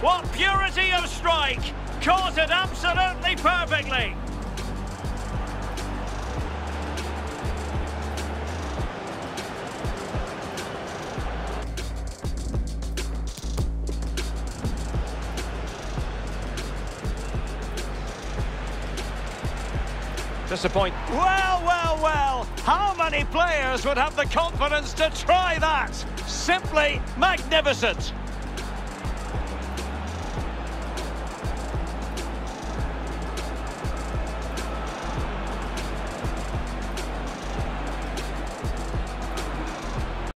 What purity of strike! Caught it absolutely perfectly! Disappoint. Well, well, well. How many players would have the confidence to try that? Simply magnificent.